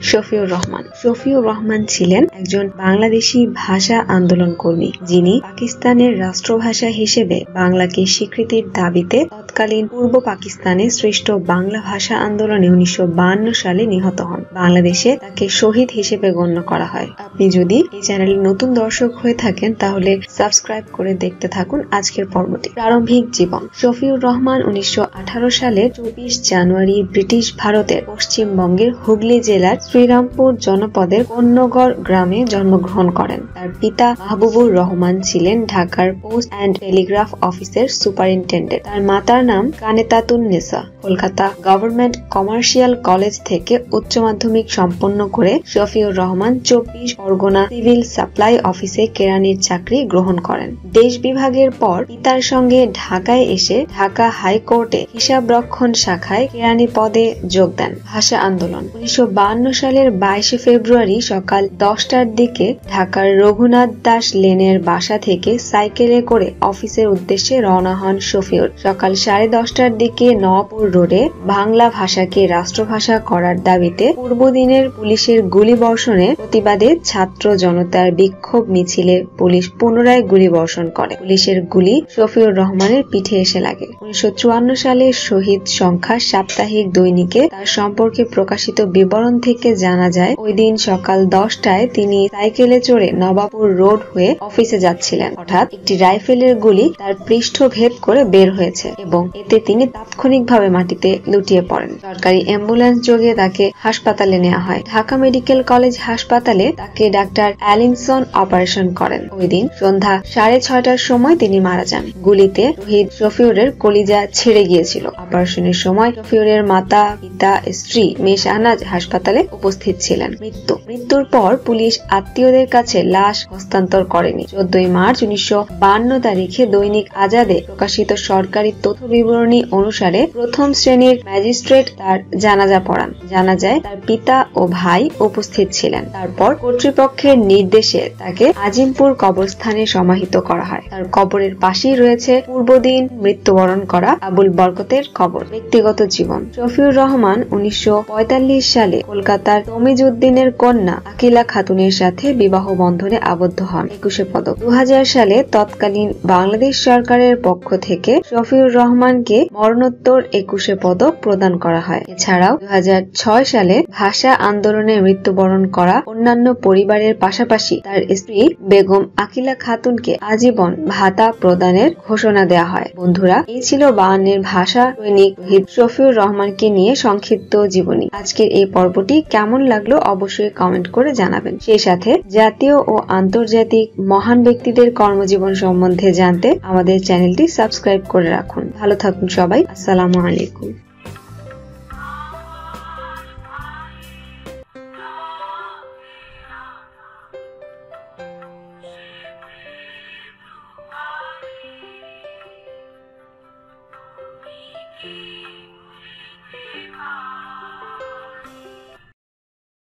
শফিউর রহমান। শফিউর রহমান ছিলেন একজন বাংলাদেশি ভাষা আন্দোলন কর্মী যিনি পাকিস্তানের রাষ্ট্রভাষা হিসেবে বাংলাকে স্বীকৃতির দাবিতে তৎকালীন পূর্ব পাকিস্তানে সৃষ্ট বাংলা ভাষা আন্দোলনে উনিশশো সালে নিহত হন। বাংলাদেশে তাকে শহীদ হিসেবে গণ্য করা হয়। আপনি যদি এই চ্যানেলে নতুন দর্শক হয়ে থাকেন, তাহলে সাবস্ক্রাইব করে দেখতে থাকুন আজকের পর্বটি। প্রারম্ভিক জীবন। শফিউর রহমান উনিশশো সালের চব্বিশ জানুয়ারি ব্রিটিশ ভারতের পশ্চিমবঙ্গের হুগলি জেলার শ্রীরামপুর জনপদের কন্যগড় গ্রামে জন্মগ্রহণ করেন। তার পিতা মাহবুবুর রহমান ছিলেন ঢাকার পোস্ট অ্যান্ড টেলিগ্রাফ অফিসের সুপারিনটেন্ডেন্ট। তার মাতার নাম কানেতাতুন Nesa, Kolkata government commercial college থেকে উচ্চ মাধ্যমিক সম্পন্ন করে শফিউর রহমান চব্বিশ পরগনা সিভিল সাপ্লাই অফিসে কেরানির চাকরি গ্রহণ করেন। দেশ বিভাগের পর পিতার সঙ্গে ঢাকায় এসে ঢাকা হাইকোর্টে হিসাবরক্ষণ শাখায় কেরানি পদে যোগ দেন। ভাষা আন্দোলন। উনিশশো সালের বাইশে ফেব্রুয়ারি সকাল দশটার দিকে ঢাকার রঘুনাথ দাস লেনের বাসা থেকে সাইকেলে করে অফিসের উদ্দেশ্যে রওনা হন শফিউর। সকাল সাড়ে দশটার দিকে নওয়াপুর রোডে বাংলা ভাষাকে রাষ্ট্রভাষা করার দাবিতে পূর্বদিনের পুলিশের গুলি বর্ষণের প্রতিবাদে ছাত্র জনতার বিক্ষোভ মিছিলে পুলিশ পুনরায় গুলি বর্ষণ করে। পুলিশের গুলি শফিউর রহমানের পিঠে এসে লাগে। উনিশশো চুয়ান্ন সালে শহীদ সংখ্যা সাপ্তাহিক দৈনিকে তার সম্পর্কে প্রকাশিত বিবরণ থেকে জানা যায়, ওই দিন সকাল দশটায় তিনি সাইকেলে চড়ে নবাবপুর রোড হয়ে অফিসে যাচ্ছিলেন। হঠাৎ একটি রাইফেলের গুলি তার পৃষ্ঠ ভেদ করে বের হয়েছে এবং এতে তিনি তাৎক্ষণিকভাবে মাটিতে লুটিয়ে পড়েন। সরকারি অ্যাম্বুলেন্স যোগে তাকে হাসপাতালে নেওয়া হয়। ঢাকা মেডিকেল কলেজ হাসপাতালে তাকে ডাক্তার অ্যালিনসন অপারেশন করেন। ওই দিন সন্ধ্যা সাড়ে ছয়টার সময় তিনি মারা যান। গুলিতে শহীদ শফিউরের কলিজা ছেড়ে গিয়েছিল। অপারেশনের সময় শফিউরের মাতা, পিতা, স্ত্রী মেয়ে শাহনাজ হাসপাতালে উপস্থিত ছিলেন। মৃত্যু। মৃত্যুর পর পুলিশ আত্মীয়দের কাছে লাশ হস্তান্তর করেনি। চোদ্দই মার্চ উনিশশো তারিখে দৈনিক আজাদে প্রকাশিত সরকারি তথ্য বিবরণী অনুসারে প্রথম শ্রেণির ম্যাজিস্ট্রেট তার জানাজা পড়ান। জানা যায় তার পিতা ও ভাই উপস্থিত ছিলেন। তারপর কর্তৃপক্ষের নির্দেশে তাকে আজিমপুর কবরস্থানে সমাহিত করা হয়। তার কবরের পাশেই রয়েছে পূর্বদিন মৃত্যুবরণ করা আবুল বরকতের কবর। ব্যক্তিগত জীবন। শফিউর রহমান উনিশশো পঁয়তাল্লিশ সালে কলকাতার তমিজউদ্দিনের কন্যা আকিলা খাতুনের সাথে বিবাহ বন্ধনে আবদ্ধ হন। একুশে পদক। দু হাজার সালে তৎকালীন বাংলাদেশ সরকারের পক্ষ থেকে শফিউর রহমানকে মরণোত্তর একুশে পদক প্রদান করা হয়। এছাড়াও দু হাজার ছয় সালে ভাষা আন্দোলনে মৃত্যুবরণ করা অন্যান্য পরিবারের পাশাপাশি তার স্ত্রী বেগম আকিলা খাতুনকে আজীবন ভাতা প্রদানের ঘোষণা দেওয়া হয়। বন্ধুরা, এই ছিল বায়ান্নের ভাষা সৈনিক শহীদ শফিউর রহমানকে নিয়ে সংক্ষিপ্ত জীবনী। আজকের এই পর্বটি কেমন লাগল অবশ্যই কমেন্ট করে জানাবেন। সেই সাথে জাতীয় ও আন্তর্জাতিক মহান ব্যক্তিদের কর্মজীবন সম্বন্ধে জানতে আমাদের চ্যানেলটি সাবস্ক্রাইব করে রাখুন। ভালো থাকুন সবাই আসসালামু আলাইকুম